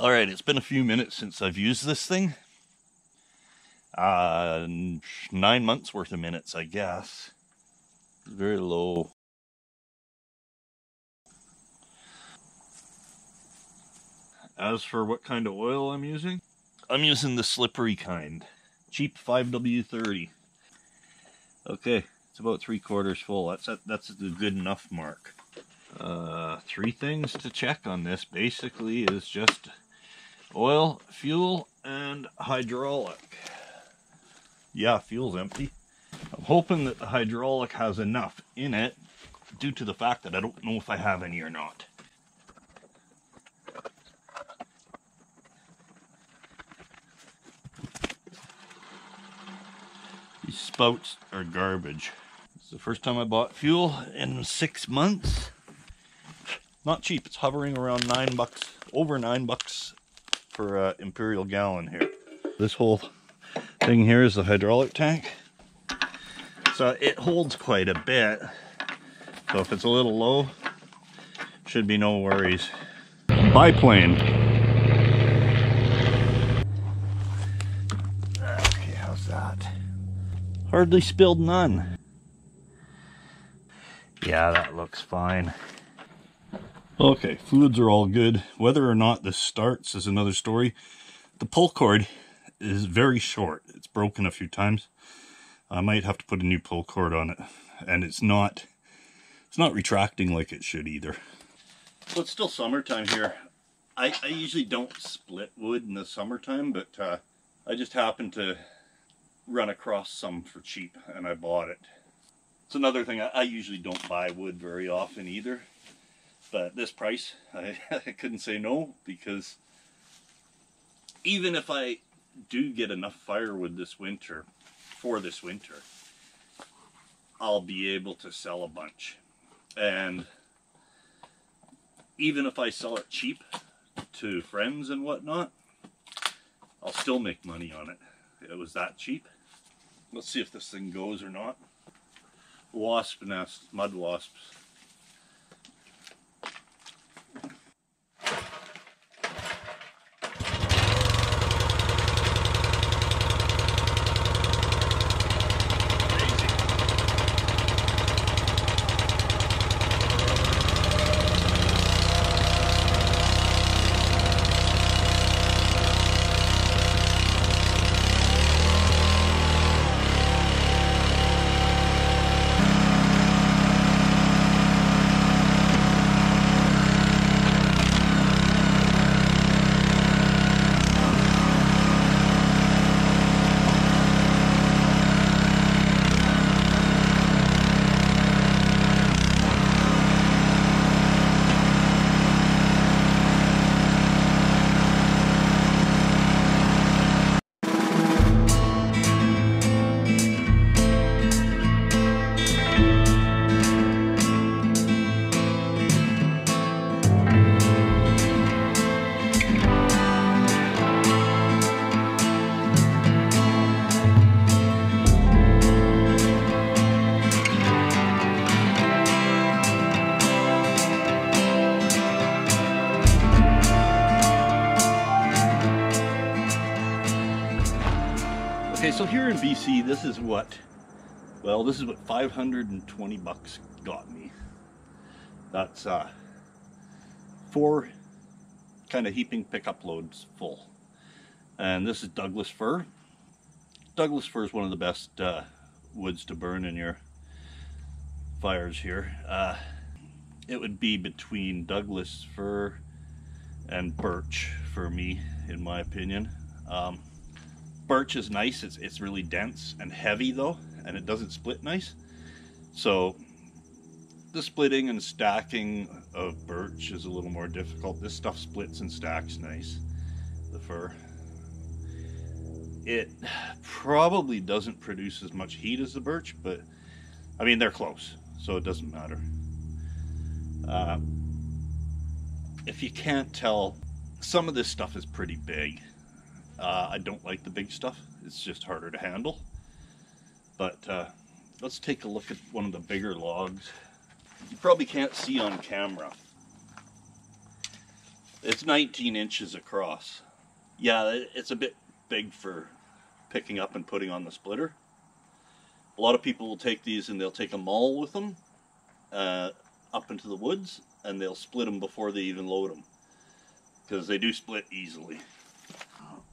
All right, it's been a few minutes since I've used this thing. Uh, nine months worth of minutes, I guess. Very low. As for what kind of oil I'm using, I'm using the slippery kind. Cheap 5W30. Okay, it's about three quarters full. That's a, that's a good enough mark. Uh, three things to check on this basically is just oil, fuel, and hydraulic. Yeah, fuel's empty. I'm hoping that the hydraulic has enough in it due to the fact that I don't know if I have any or not. These spouts are garbage. It's the first time I bought fuel in six months. Not cheap. It's hovering around nine bucks, over nine bucks for uh, imperial gallon here. This whole thing here is the hydraulic tank. So it holds quite a bit. So if it's a little low, should be no worries. Biplane. Okay, how's that? Hardly spilled none. Yeah, that looks fine. Okay, fluids are all good. Whether or not this starts is another story. The pull cord is very short. It's broken a few times. I might have to put a new pull cord on it. And it's not it's not retracting like it should either. So it's still summertime here. I, I usually don't split wood in the summertime, but uh, I just happened to run across some for cheap and I bought it. It's another thing, I, I usually don't buy wood very often either. But this price, I, I couldn't say no because even if I do get enough firewood this winter, for this winter, I'll be able to sell a bunch. And even if I sell it cheap to friends and whatnot, I'll still make money on it. It was that cheap. Let's see if this thing goes or not. Wasp nest, mud wasps. Okay, so here in BC, this is what, well, this is what 520 bucks got me. That's uh, four kind of heaping pickup loads full. And this is Douglas fir. Douglas fir is one of the best uh, woods to burn in your fires here. Uh, it would be between Douglas fir and birch for me, in my opinion. Um, birch is nice. It's it's really dense and heavy though, and it doesn't split nice. So the splitting and stacking of birch is a little more difficult. This stuff splits and stacks nice. The fir. It probably doesn't produce as much heat as the birch, but I mean they're close, so it doesn't matter. Uh, if you can't tell, some of this stuff is pretty big. Uh, I don't like the big stuff. It's just harder to handle. But uh, let's take a look at one of the bigger logs. You probably can't see on camera. It's 19 inches across. Yeah, it's a bit big for picking up and putting on the splitter. A lot of people will take these and they'll take a maul with them uh, up into the woods and they'll split them before they even load them because they do split easily.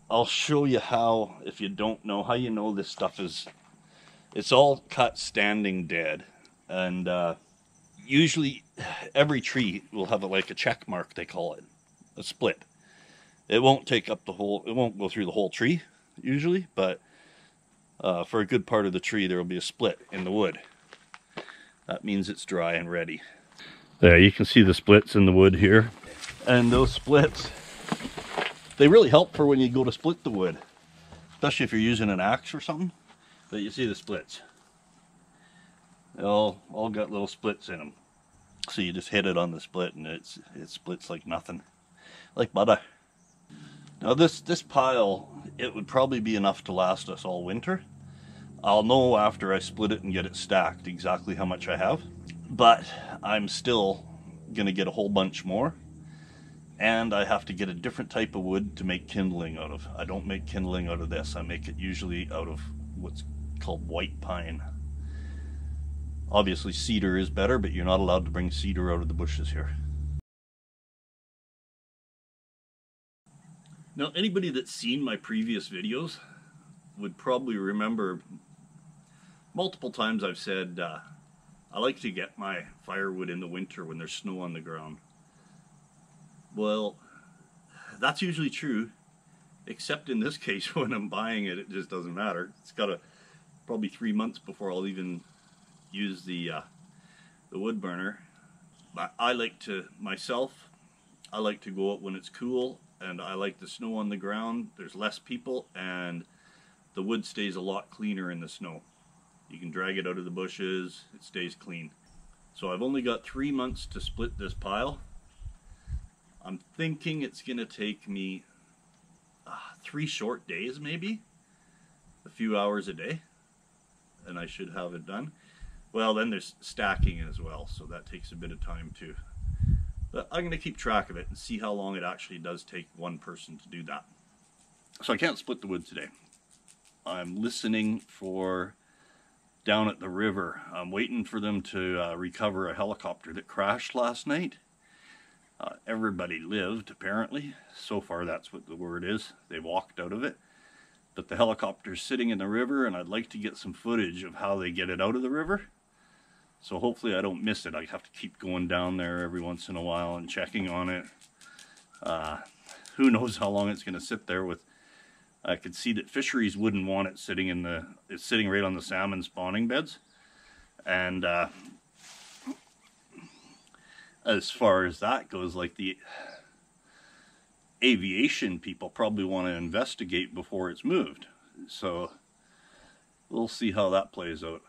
I'll show you how, if you don't know, how you know this stuff is, it's all cut standing dead. And uh, usually every tree will have a, like a check mark, they call it, a split. It won't take up the whole, it won't go through the whole tree usually, but uh, for a good part of the tree there will be a split in the wood. That means it's dry and ready. There, you can see the splits in the wood here. And those splits, they really help for when you go to split the wood, especially if you're using an axe or something. But you see the splits. They all, all got little splits in them. So you just hit it on the split and it's it splits like nothing, like butter. Now this, this pile, it would probably be enough to last us all winter. I'll know after I split it and get it stacked exactly how much I have. But I'm still to get a whole bunch more. And I have to get a different type of wood to make kindling out of. I don't make kindling out of this. I make it usually out of what's called white pine. Obviously cedar is better, but you're not allowed to bring cedar out of the bushes here. Now, anybody that's seen my previous videos would probably remember multiple times I've said uh, I like to get my firewood in the winter when there's snow on the ground. Well, that's usually true, except in this case when I'm buying it, it just doesn't matter. It's got a probably three months before I'll even use the uh, the wood burner. But I like to myself. I like to go out when it's cool and I like the snow on the ground. There's less people and the wood stays a lot cleaner in the snow. You can drag it out of the bushes, it stays clean. So I've only got three months to split this pile. I'm thinking it's going to take me uh, three short days maybe, a few hours a day, and I should have it done. Well, then there's stacking as well, so that takes a bit of time too. But I'm going to keep track of it and see how long it actually does take one person to do that. So I can't split the wood today. I'm listening for down at the river. I'm waiting for them to uh, recover a helicopter that crashed last night. Uh, everybody lived, apparently. So far, that's what the word is. They walked out of it. But the helicopter's sitting in the river, and I'd like to get some footage of how they get it out of the river. So hopefully I don't miss it. I have to keep going down there every once in a while and checking on it. Uh, who knows how long it's going to sit there with I could see that fisheries wouldn't want it sitting in the it's sitting right on the salmon spawning beds and uh, as far as that goes like the aviation people probably want to investigate before it's moved. So we'll see how that plays out